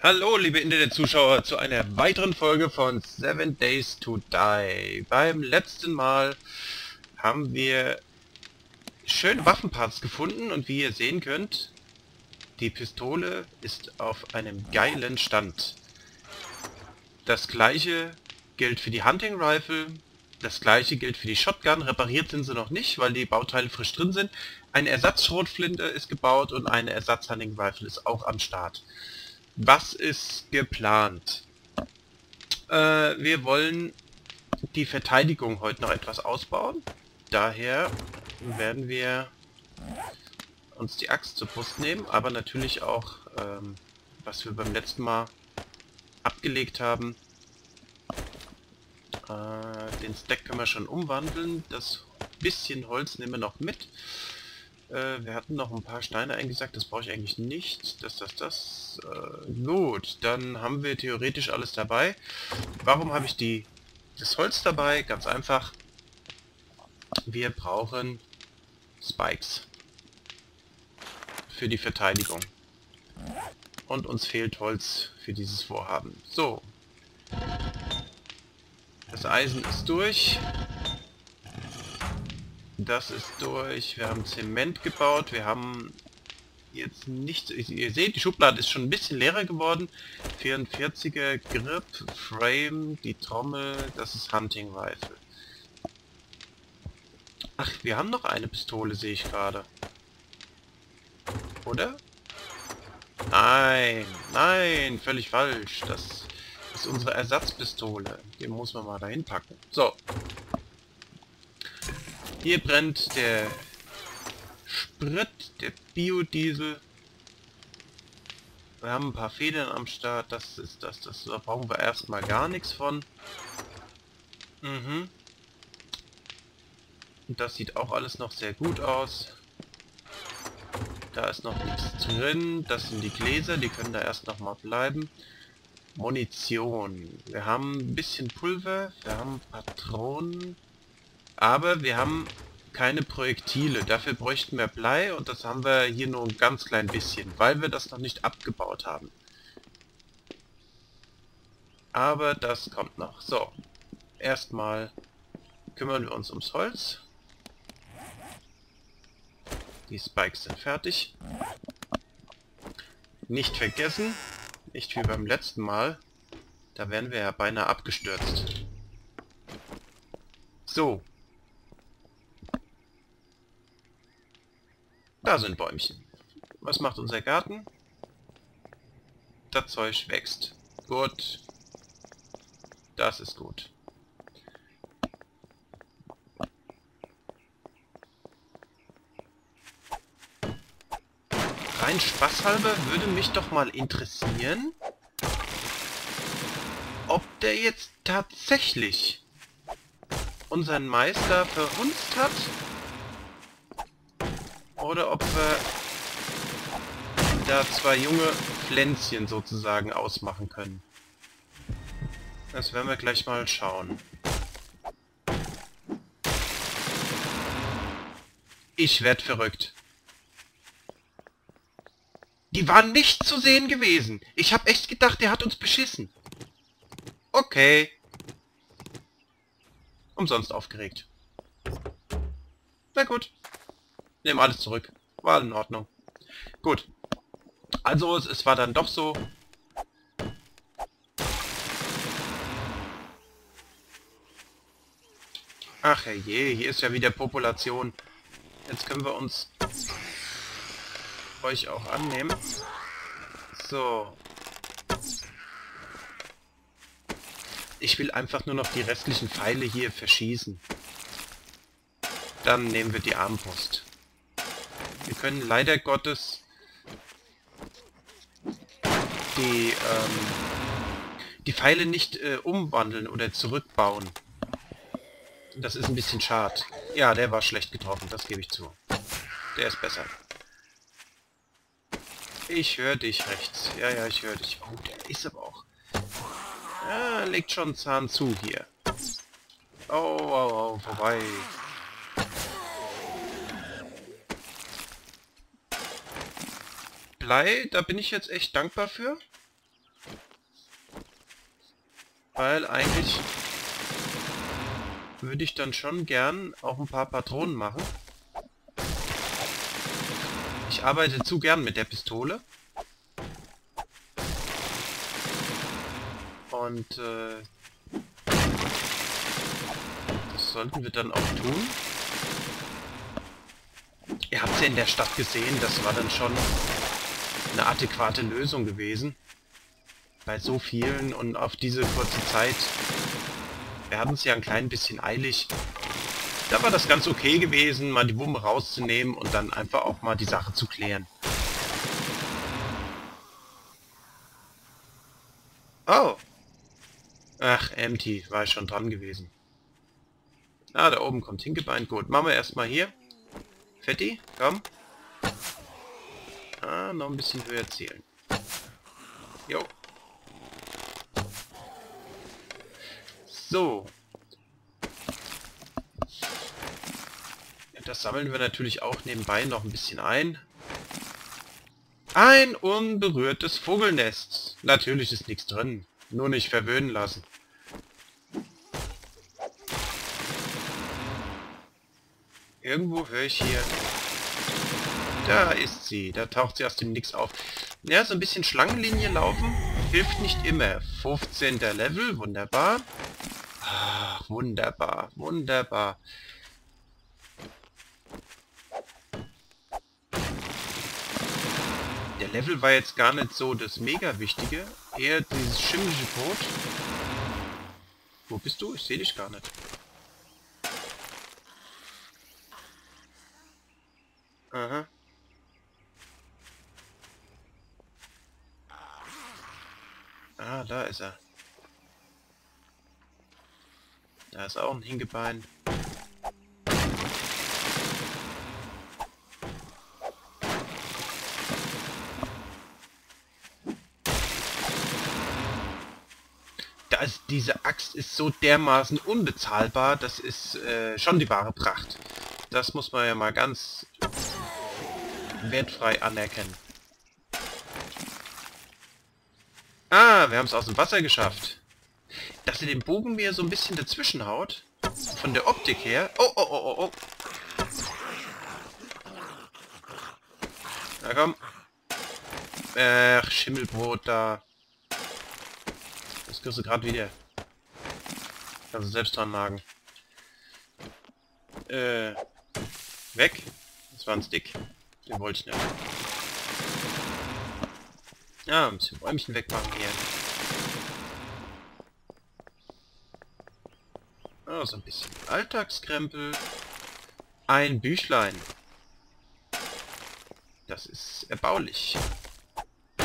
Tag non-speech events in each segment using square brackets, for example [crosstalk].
Hallo, liebe Internetzuschauer, zu einer weiteren Folge von Seven Days to Die. Beim letzten Mal haben wir schöne Waffenparts gefunden und wie ihr sehen könnt, die Pistole ist auf einem geilen Stand. Das gleiche gilt für die Hunting Rifle, das gleiche gilt für die Shotgun. Repariert sind sie noch nicht, weil die Bauteile frisch drin sind. Eine Ersatzschrotflinte ist gebaut und eine Ersatz-Hunting Rifle ist auch am Start. Was ist geplant? Äh, wir wollen die Verteidigung heute noch etwas ausbauen. Daher werden wir uns die Axt zur Brust nehmen, aber natürlich auch, ähm, was wir beim letzten Mal abgelegt haben. Äh, den Stack können wir schon umwandeln. Das bisschen Holz nehmen wir noch mit. Äh, wir hatten noch ein paar Steine eingesagt, das brauche ich eigentlich nicht. Das, das, das. Äh, gut, dann haben wir theoretisch alles dabei. Warum habe ich die das Holz dabei? Ganz einfach. Wir brauchen Spikes. Für die Verteidigung. Und uns fehlt Holz für dieses Vorhaben. So. Das Eisen ist durch. Das ist durch. Wir haben Zement gebaut. Wir haben jetzt nicht... Ihr seht, die Schublade ist schon ein bisschen leerer geworden. 44er Grip, Frame, die Trommel, das ist Hunting Rifle. Ach, wir haben noch eine Pistole, sehe ich gerade. Oder? Nein, nein, völlig falsch. Das ist unsere Ersatzpistole. Den muss man mal dahin packen. So, hier brennt der Sprit, der Biodiesel. Wir haben ein paar Federn am Start. Das ist das. das da brauchen wir erstmal gar nichts von. Mhm. Und das sieht auch alles noch sehr gut aus. Da ist noch nichts drin. Das sind die Gläser, die können da erst noch mal bleiben. Munition. Wir haben ein bisschen Pulver, wir haben Patronen. Aber wir haben keine Projektile. Dafür bräuchten wir Blei und das haben wir hier nur ein ganz klein bisschen, weil wir das noch nicht abgebaut haben. Aber das kommt noch. So, erstmal kümmern wir uns ums Holz. Die Spikes sind fertig. Nicht vergessen, nicht wie beim letzten Mal, da wären wir ja beinahe abgestürzt. So, Da sind Bäumchen. Was macht unser Garten? Das Zeug wächst. Gut. Das ist gut. Rein spaßhalber würde mich doch mal interessieren, ob der jetzt tatsächlich unseren Meister verhunzt hat oder ob wir da zwei junge Pflänzchen sozusagen ausmachen können. Das werden wir gleich mal schauen. Ich werd verrückt. Die waren nicht zu sehen gewesen. Ich hab echt gedacht, der hat uns beschissen. Okay. Umsonst aufgeregt. Na gut nehme alles zurück. War in Ordnung. Gut. Also, es, es war dann doch so. Ach je, hier ist ja wieder Population. Jetzt können wir uns euch auch annehmen. So. Ich will einfach nur noch die restlichen Pfeile hier verschießen. Dann nehmen wir die Armbrust. Können leider Gottes die, ähm, die Pfeile nicht äh, umwandeln oder zurückbauen. Das ist ein bisschen schade. Ja, der war schlecht getroffen, das gebe ich zu. Der ist besser. Ich höre dich rechts. Ja, ja, ich höre dich. Oh, der ist aber auch... Ja, legt schon Zahn zu hier. Oh, oh, oh, vorbei. Blei, da bin ich jetzt echt dankbar für. Weil eigentlich würde ich dann schon gern auch ein paar Patronen machen. Ich arbeite zu gern mit der Pistole. Und äh, das sollten wir dann auch tun. Ihr habt ja in der Stadt gesehen, das war dann schon eine adäquate Lösung gewesen. Bei so vielen und auf diese kurze Zeit. Wir hatten es ja ein klein bisschen eilig. Da war das ganz okay gewesen, mal die Wumme rauszunehmen und dann einfach auch mal die Sache zu klären. Oh. Ach, empty, war ich schon dran gewesen. Ah, da oben kommt Hinkebein. Gut, machen wir erstmal hier. Fetti, komm. Noch ein bisschen höher zählen. Jo. So. Das sammeln wir natürlich auch nebenbei noch ein bisschen ein. Ein unberührtes Vogelnest. Natürlich ist nichts drin. Nur nicht verwöhnen lassen. Irgendwo höre ich hier... Da ist sie. Da taucht sie aus dem Nix auf. Ja, so ein bisschen Schlangenlinie laufen hilft nicht immer. 15. Level, wunderbar. Ach, wunderbar, wunderbar. Der Level war jetzt gar nicht so das mega wichtige. Eher dieses schimmlische Boot. Wo bist du? Ich sehe dich gar nicht. Aha. Ah, da ist er. Da ist auch ein Hingebein. Das, diese Axt ist so dermaßen unbezahlbar, das ist äh, schon die wahre Pracht. Das muss man ja mal ganz wertfrei anerkennen. Ah, wir haben es aus dem Wasser geschafft. Dass er den Bogen mir so ein bisschen dazwischen haut. Von der Optik her. Oh, oh, oh, oh, oh. Na komm. Ach, Schimmelbrot da. Das kriegst du gerade wieder. Du selbst dran nagen. Äh. Weg. Das war ein Stick. Den wollte ich nicht. Ja, ein bisschen Bäumchen wegmachen hier. Oh, so ein bisschen Alltagskrempel. Ein Büchlein. Das ist erbaulich. Wie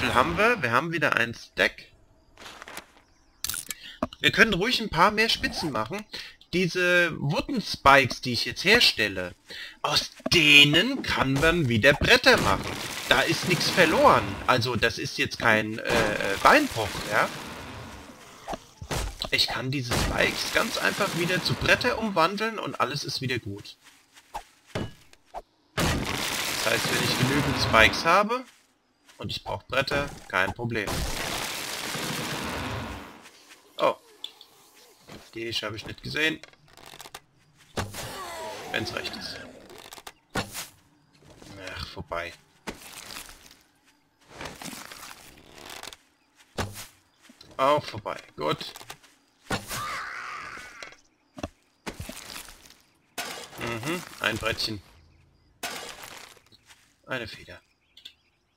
viel haben wir? Wir haben wieder ein Stack. Wir können ruhig ein paar mehr Spitzen machen diese Wooden Spikes, die ich jetzt herstelle, aus denen kann man wieder Bretter machen. Da ist nichts verloren. Also das ist jetzt kein äh, Beinbruch, ja. Ich kann diese Spikes ganz einfach wieder zu Bretter umwandeln und alles ist wieder gut. Das heißt, wenn ich genügend Spikes habe und ich brauche Bretter, kein Problem. Dich habe ich nicht gesehen. Wenn's recht ist. Ach, vorbei. Auch vorbei. Gut. Mhm, ein Brettchen. Eine Feder.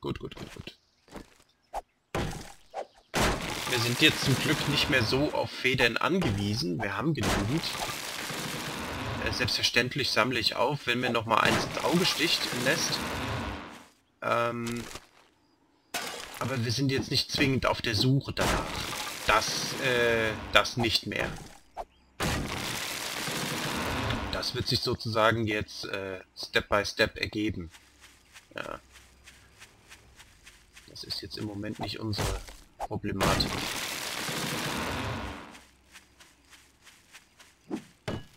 Gut, gut, gut, gut. Wir sind jetzt zum Glück nicht mehr so auf Federn angewiesen. Wir haben genügend. Äh, selbstverständlich sammle ich auf, wenn mir noch mal eins ins Auge sticht im Nest. Ähm, aber wir sind jetzt nicht zwingend auf der Suche danach. Das, äh, das nicht mehr. Das wird sich sozusagen jetzt äh, Step by Step ergeben. Ja. Das ist jetzt im Moment nicht unsere Problematik.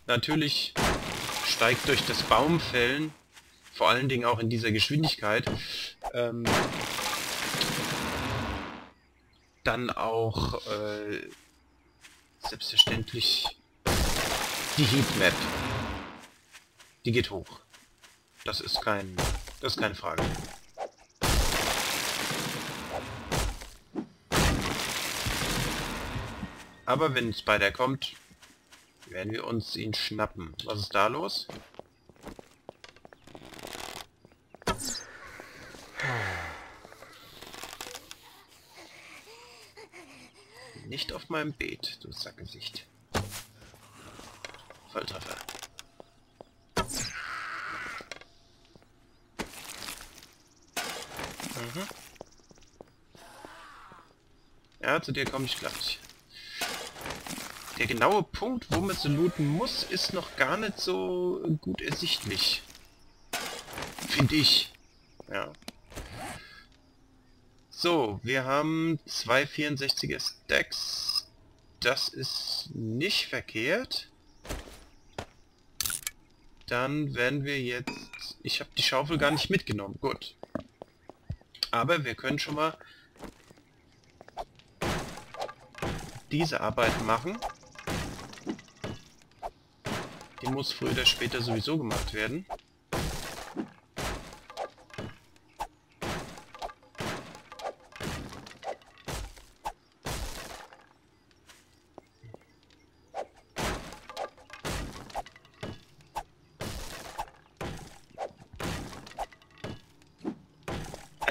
Natürlich steigt durch das Baumfällen, vor allen Dingen auch in dieser Geschwindigkeit, ähm, dann auch äh, selbstverständlich die Heatmap. Die geht hoch. Das ist kein, das ist keine Frage. Aber wenn Spider kommt, werden wir uns ihn schnappen. Was ist da los? Nicht auf meinem Beet, du Sackgesicht. Volltreffer. Mhm. Ja, zu dir komme ich gleich. Der genaue Punkt, wo man sie looten muss, ist noch gar nicht so gut ersichtlich. Finde ich. Ja. So, wir haben zwei 64er Stacks. Das ist nicht verkehrt. Dann werden wir jetzt... Ich habe die Schaufel gar nicht mitgenommen. Gut. Aber wir können schon mal diese Arbeit machen. Die muss früher oder später sowieso gemacht werden.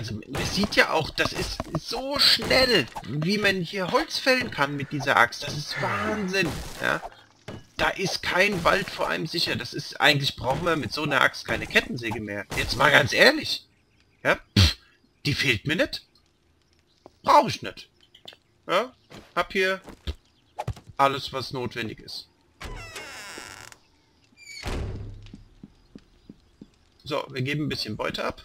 Also man sieht ja auch, das ist so schnell, wie man hier Holz fällen kann mit dieser Axt. Das ist Wahnsinn. Ja? Da ist kein Wald vor einem sicher. Das ist eigentlich brauchen wir mit so einer Axt keine Kettensäge mehr. Jetzt mal ganz ehrlich. Ja, Pff, die fehlt mir nicht. Brauche ich nicht. Ja, hab hier alles, was notwendig ist. So, wir geben ein bisschen Beute ab.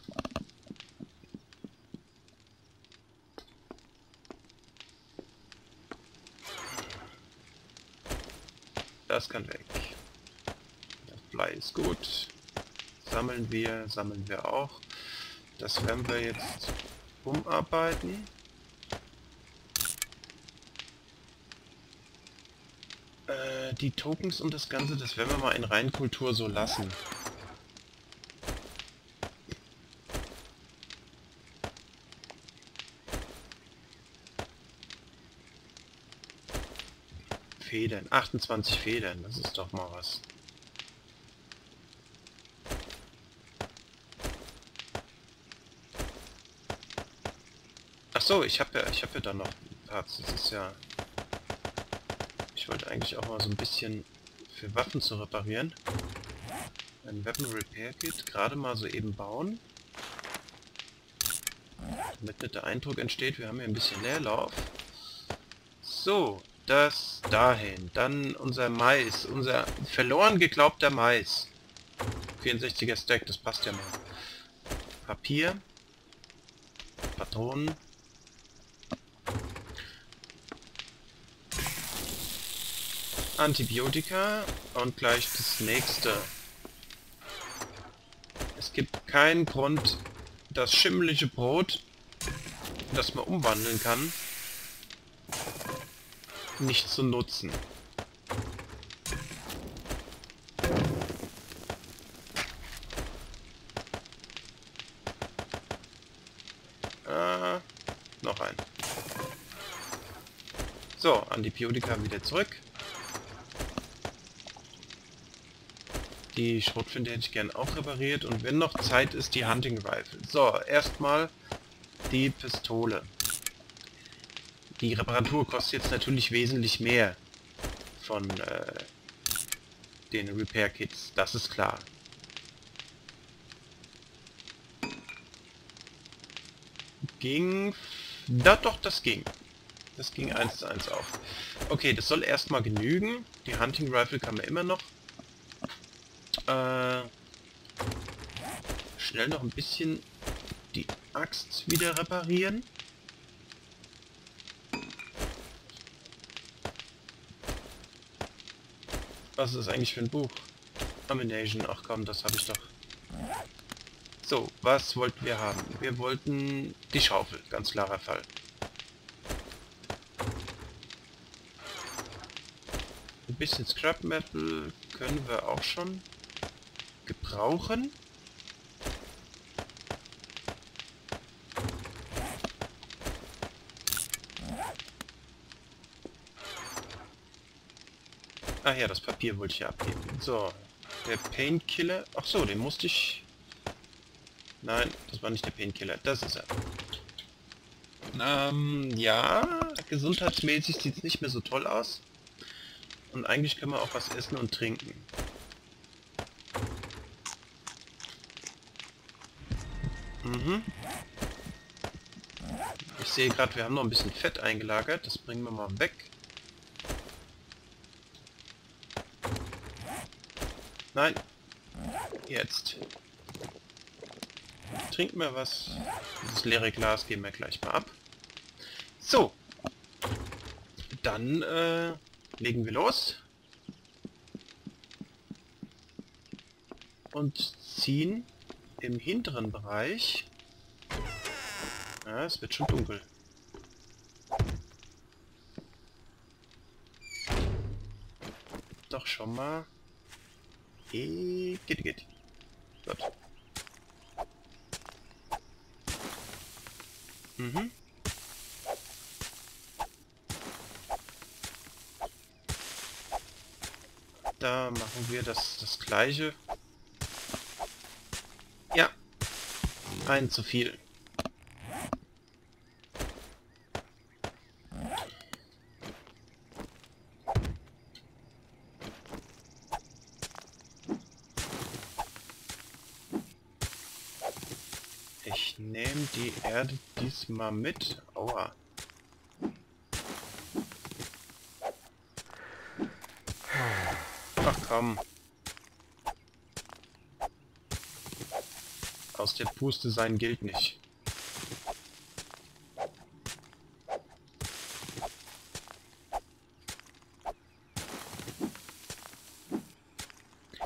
Das kann weg. Das Blei ist gut. Sammeln wir, sammeln wir auch. Das werden wir jetzt umarbeiten. Äh, die Tokens und das Ganze, das werden wir mal in Reinkultur so lassen. Federn. 28 Federn, das ist doch mal was. Ach so, ich habe ja, ich ja da noch Parts. Das ist ja. Ich wollte eigentlich auch mal so ein bisschen für Waffen zu reparieren. Ein Weapon Repair Kit gerade mal so eben bauen. Damit nicht der Eindruck entsteht, wir haben hier ein bisschen Leerlauf. So, das dahin. Dann unser Mais, unser verloren geglaubter Mais. 64er Stack, das passt ja mal. Papier. Patronen. Antibiotika und gleich das nächste. Es gibt keinen Grund, das schimmlige Brot, das man umwandeln kann, nicht zu nutzen. Äh, noch ein. So, Antibiotika wieder zurück. Die Schrotflinte hätte ich gern auch repariert und wenn noch Zeit ist, die Hunting Rifle. So, erstmal die Pistole. Die Reparatur kostet jetzt natürlich wesentlich mehr von äh, den Repair Kits, das ist klar. Ging... Da doch, das ging. Das ging eins zu eins auf. Okay, das soll erstmal genügen. Die Hunting Rifle kann man immer noch. Äh, schnell noch ein bisschen die Axt wieder reparieren. Was ist das eigentlich für ein Buch? Domination, ach komm, das habe ich doch. So, was wollten wir haben? Wir wollten die Schaufel, ganz klarer Fall. Ein bisschen Scrap Metal können wir auch schon gebrauchen. Ah ja, das Papier wollte ich ja abgeben. So, der Painkiller. Ach so, den musste ich... Nein, das war nicht der Painkiller. Das ist er. Ähm, ja, gesundheitsmäßig sieht es nicht mehr so toll aus. Und eigentlich können wir auch was essen und trinken. Mhm. Ich sehe gerade, wir haben noch ein bisschen Fett eingelagert. Das bringen wir mal weg. Nein. Jetzt. Trinken wir was. Dieses leere Glas geben wir gleich mal ab. So. Dann äh, legen wir los. Und ziehen im hinteren Bereich. Ja, es wird schon dunkel. Doch schon mal. Geht, geht. Gut. Mhm. Da machen wir das, das gleiche. Ja. Ein zu viel. Ich nehme die Erde diesmal mit. Aua. Ach komm. Aus der Puste sein gilt nicht.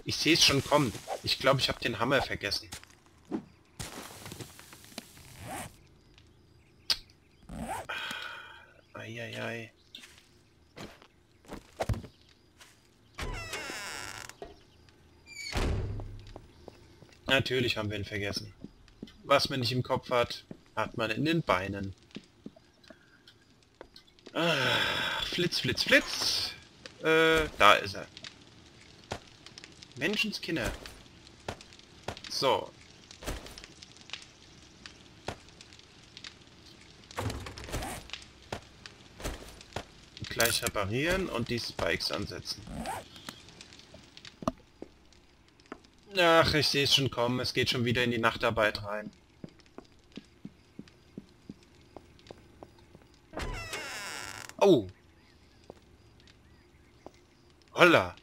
Ich sehe es schon kommen. Ich glaube, ich habe den Hammer vergessen. Natürlich haben wir ihn vergessen. Was man nicht im Kopf hat, hat man in den Beinen. Ah, flitz, flitz, flitz. Äh, da ist er. Menschenskinder. So. Gleich reparieren und die Spikes ansetzen. Ach, ich sehe es schon kommen. Es geht schon wieder in die Nachtarbeit rein. Oh. Holla.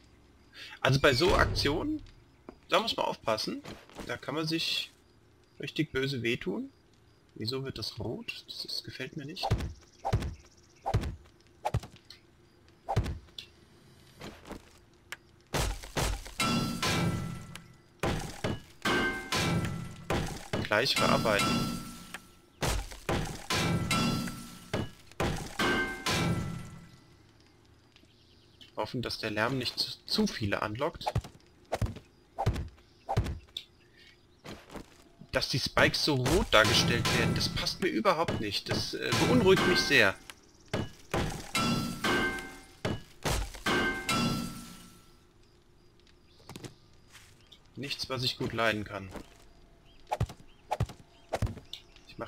Also bei so Aktionen, da muss man aufpassen. Da kann man sich richtig böse wehtun. Wieso wird das rot? Das, das gefällt mir nicht. Gleich verarbeiten. Hoffen, dass der Lärm nicht zu viele anlockt. Dass die Spikes so rot dargestellt werden, das passt mir überhaupt nicht. Das äh, beunruhigt mich sehr. Nichts, was ich gut leiden kann.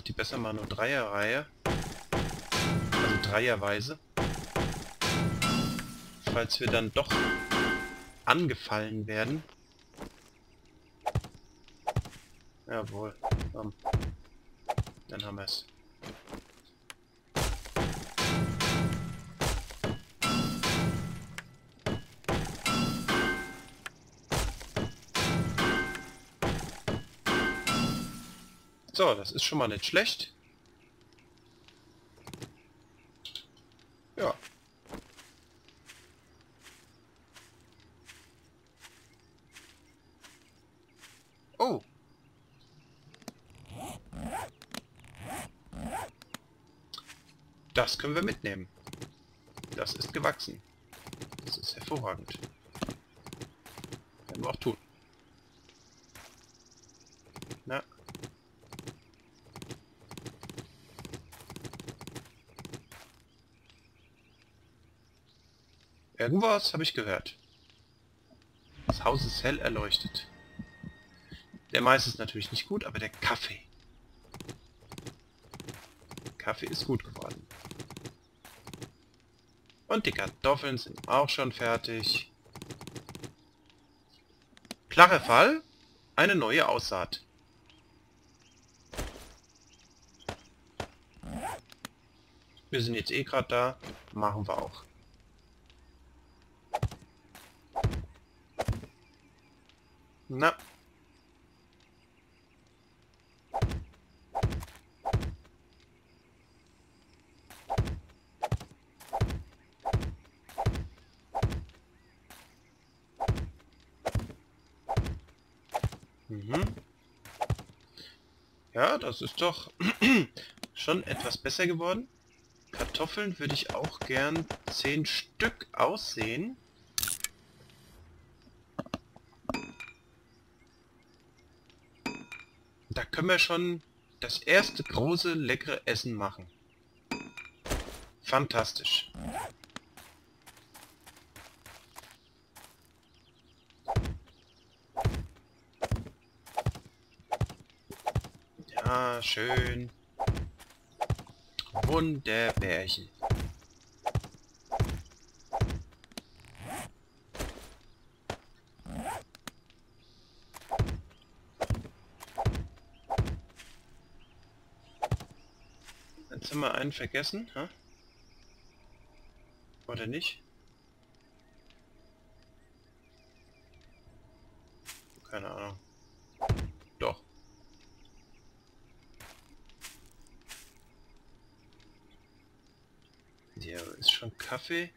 Ich mache die besser mal nur Dreierreihe. Also Dreierweise falls wir dann doch angefallen werden. Jawohl. Dann haben wir es. So, das ist schon mal nicht schlecht. Ja, Oh. Das können wir mitnehmen. Das ist gewachsen. Das ist hervorragend. Werden wir auch tun. Na. Irgendwas habe ich gehört. Das Haus ist hell erleuchtet. Der Mais ist natürlich nicht gut, aber der Kaffee. Kaffee ist gut geworden. Und die Kartoffeln sind auch schon fertig. Klarer Fall, eine neue Aussaat. Wir sind jetzt eh gerade da, machen wir auch. Na. Mhm. Ja, das ist doch [clears throat] schon etwas besser geworden. Kartoffeln würde ich auch gern 10 Stück aussehen. Da können wir schon das erste große leckere Essen machen. Fantastisch. Ja, schön. Wunderbärchen. Wir einen vergessen, ha? Oder nicht? Keine Ahnung. Doch. Ja, ist schon Kaffee.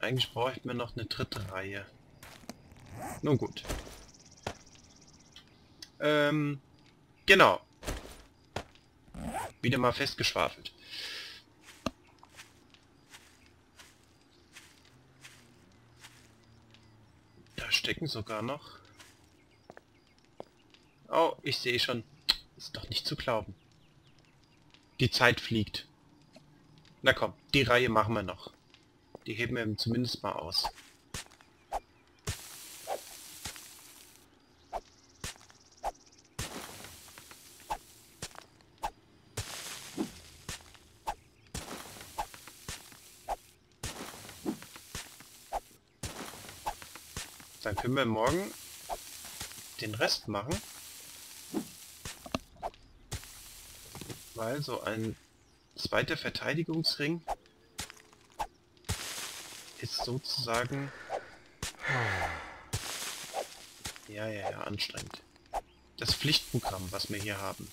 Eigentlich bräuchten wir noch eine dritte Reihe. Nun gut. Ähm, genau. Wieder mal festgeschwafelt. Da stecken sogar noch. Oh, ich sehe schon. Ist doch nicht zu glauben. Die Zeit fliegt. Na komm, die Reihe machen wir noch. Die heben wir zumindest mal aus. Dann können wir morgen den Rest machen. Weil so ein zweiter Verteidigungsring ist sozusagen... Ja, ja, ja, anstrengend. Das Pflichtprogramm, was wir hier haben.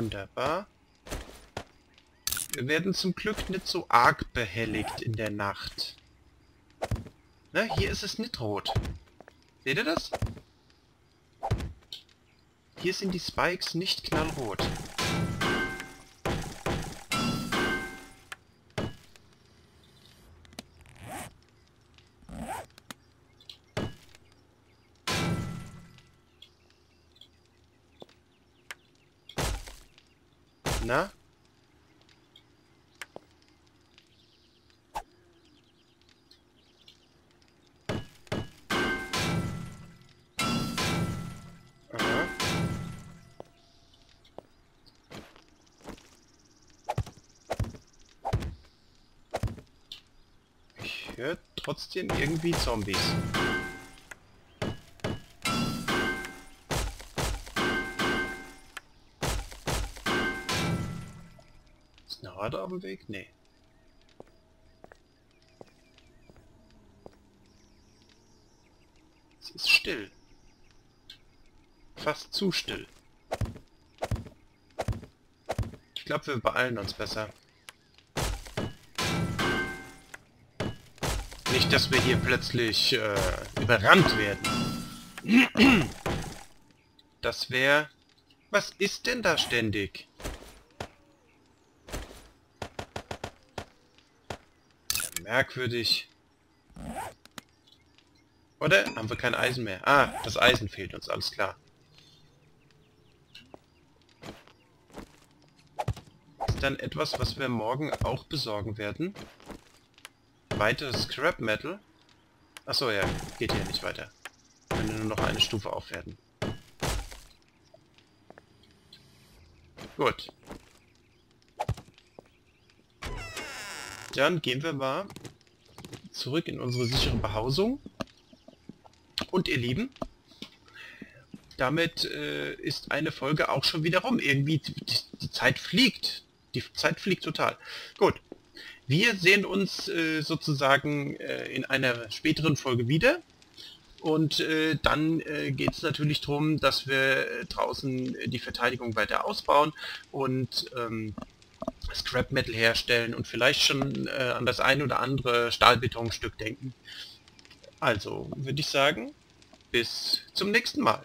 Wunderbar. Wir werden zum Glück nicht so arg behelligt in der Nacht. Na, hier ist es nicht rot. Seht ihr das? Hier sind die Spikes nicht knallrot. Höre trotzdem irgendwie Zombies. Erde auf dem Weg? Nee. Es ist still. Fast zu still. Ich glaube, wir beeilen uns besser. Nicht, dass wir hier plötzlich äh, überrannt werden. Das wäre... Was ist denn da ständig? Merkwürdig. Oder? Haben wir kein Eisen mehr? Ah, das Eisen fehlt uns, alles klar. Ist dann etwas, was wir morgen auch besorgen werden? Weiteres Scrap Metal? Achso, ja, geht hier nicht weiter. Können nur noch eine Stufe aufwerten. Gut. Dann gehen wir mal zurück in unsere sichere Behausung. Und ihr Lieben, damit äh, ist eine Folge auch schon wieder rum. Irgendwie, die, die, Zeit fliegt. Die Zeit fliegt total. Gut. Wir sehen uns äh, sozusagen äh, in einer späteren Folge wieder. Und äh, dann äh, geht es natürlich darum, dass wir draußen die Verteidigung weiter ausbauen und ähm, Scrap Metal herstellen und vielleicht schon äh, an das ein oder andere Stahlbetonstück denken. Also würde ich sagen, bis zum nächsten Mal.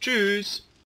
Tschüss!